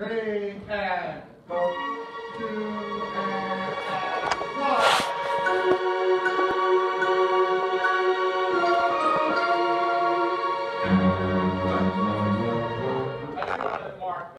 three, and go, two, and, one.